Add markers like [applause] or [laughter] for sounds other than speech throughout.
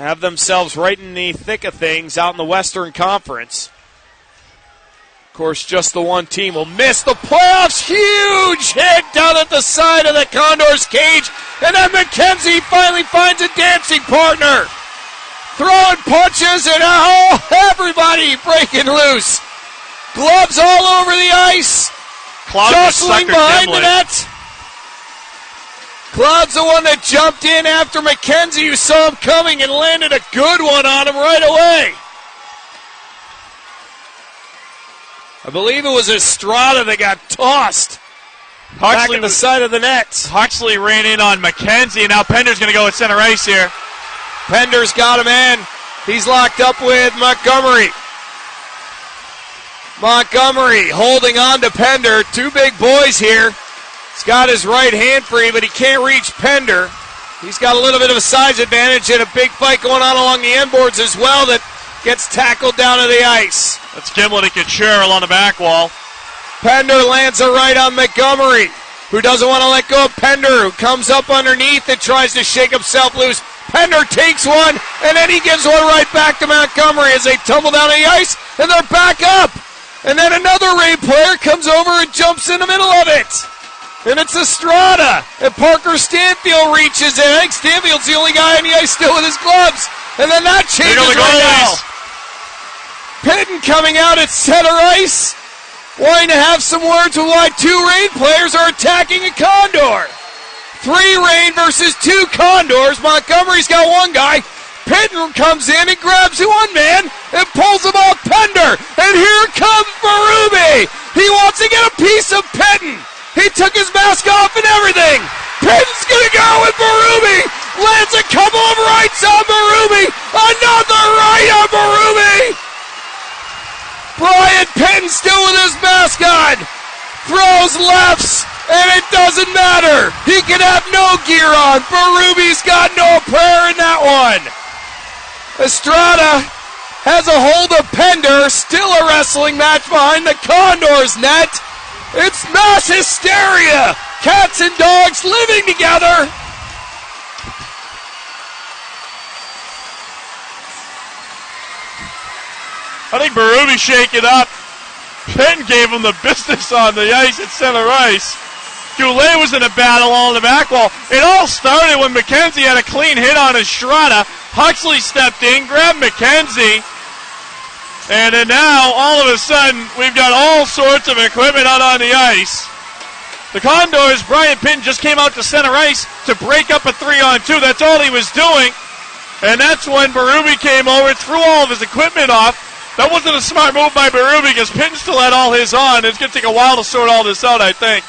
have themselves right in the thick of things out in the Western Conference. Of course, just the one team will miss the playoffs. Huge hit down at the side of the Condors cage. And then McKenzie finally finds a dancing partner. Throwing punches and oh, everybody breaking loose. Gloves all over the ice. Cloud Jostling behind the net. Cloud's the one that jumped in after McKenzie, who saw him coming and landed a good one on him right away. I believe it was Estrada that got tossed back Huxley, at the side of the net. Huxley ran in on McKenzie, and now Pender's going to go at center ice here. Pender's got him in. He's locked up with Montgomery. Montgomery holding on to Pender. Two big boys here. He's got his right hand free, but he can't reach Pender. He's got a little bit of a size advantage and a big fight going on along the end boards as well that gets tackled down to the ice. That's Gimlet and Couture on the back wall. Pender lands a right on Montgomery, who doesn't want to let go of Pender, who comes up underneath and tries to shake himself loose. Pender takes one, and then he gives one right back to Montgomery as they tumble down the ice, and they're back up. And then another Reign player comes over and jumps in the middle of it. And it's Estrada. And Parker Stanfield reaches in. I think Stanfield's the only guy on the ice still with his gloves. And then that changes right now. Pitton coming out at center ice, wanting to have some words with why two Reign players are attacking a Condor. Three Reign versus two Condors. Montgomery's got one guy. Pitton comes in and grabs the one man and pulls him off Pender. And here comes Berube. He wants to get a piece of Pitton. He took his mask off and everything. Pitton's gonna go with Berube. Lands a couple of rights on Berube. Another right on Berube. Brian Pitton still with his mask on. Throws lefts, and it doesn't matter. He can have no gear on. Berube's got no prayer in that one. Estrada has a hold of Pender. Still a wrestling match behind the Condors net. It's mass hysteria. Cats and dogs living together. I think Berube shaking up. Penn gave him the business on the ice at center ice. Goulet was in a battle on the back wall. It all started when McKenzie had a clean hit on Estrada. Huxley stepped in, grabbed McKenzie. And then now, all of a sudden, we've got all sorts of equipment out on the ice. The Condors, Brian Pinton just came out to center ice to break up a three on two. That's all he was doing. And that's when Berube came over, threw all of his equipment off. That wasn't a smart move by Berube because Pinton still had all his on. It's going to take a while to sort all this out, I think.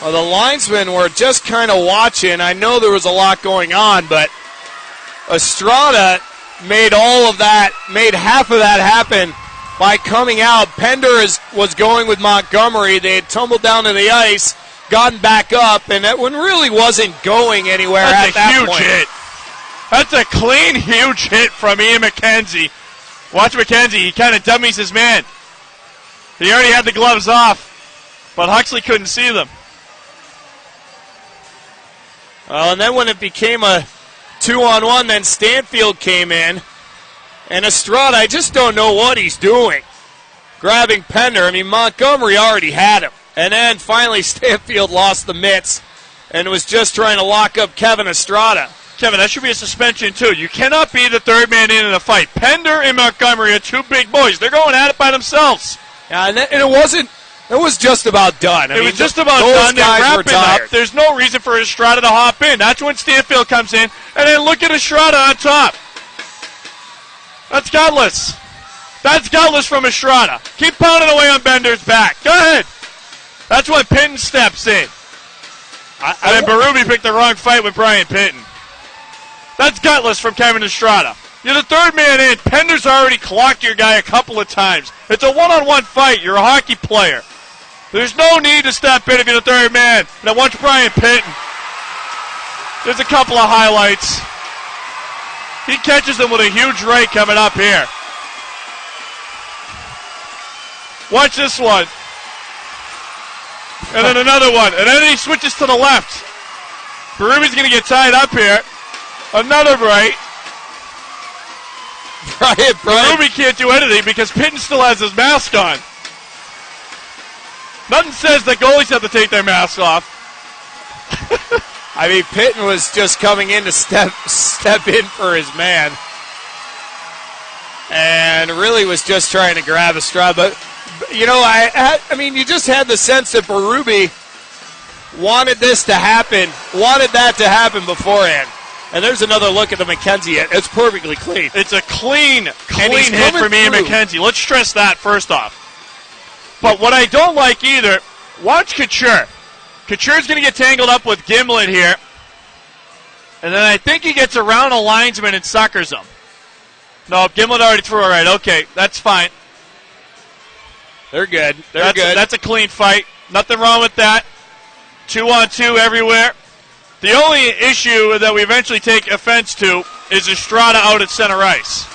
Well, the linesmen were just kind of watching. I know there was a lot going on, but Estrada made all of that, made half of that happen by coming out. Pender is, was going with Montgomery. They had tumbled down to the ice, gotten back up, and that one really wasn't going anywhere That's at a that huge point. hit. That's a clean, huge hit from Ian McKenzie. Watch McKenzie. He kind of dummies his man. He already had the gloves off, but Huxley couldn't see them. Well, and then when it became a two on one, then Stanfield came in. And Estrada, I just don't know what he's doing. Grabbing Pender. I mean, Montgomery already had him. And then finally, [laughs] Stanfield lost the mitts and was just trying to lock up Kevin Estrada. Kevin, that should be a suspension too. You cannot be the third man in in a fight. Pender and Montgomery are two big boys. They're going at it by themselves. Yeah, and, that- and it wasn't. It was just about done. I it mean, was just about done. They're guys wrapping up. There's no reason for Estrada to hop in. That's when Stanfield comes in, and then look at Estrada on top. That's gutless. That's gutless from Estrada. Keep pounding away on Pender's back. Go ahead. That's when Pinton steps in. I, And then Berube picked the wrong fight with Brian Pinton. That's gutless from Kevin Estrada. You're the third man in. Pender's already clocked your guy a couple of times. It's a one-on-one fight. You're a hockey player. There's no need to step in if you're the third man. Now watch Brian Pinton. There's a couple of highlights. He catches them with a huge right coming up here. Watch this one. And then another one. And then he switches to the left. Berube's going to get tied up here. Another right. Brian, Brian, Ruby can't do anything because Pitton still has his mask on. Nothing says that goalies have to take their masks off. [laughs] I mean, Pitton was just coming in to step step in for his man, and really was just trying to grab a straw. But you know, I I mean, you just had the sense that Berube wanted this to happen, wanted that to happen beforehand. And there's another look at the McKenzie. It's perfectly clean. It's a clean, clean hit for me and. McKenzie. Let's stress that first off. But what I don't like either, watch Couture. Couture's going to get tangled up with Gimlet here. And then I think he gets around a linesman and suckers him. No, Gimlet already threw it right. Okay, that's fine. They're good. They're that's, good. that's a clean fight. Nothing wrong with that. Two on two everywhere. The only issue that we eventually take offense to is Estrada out at center ice.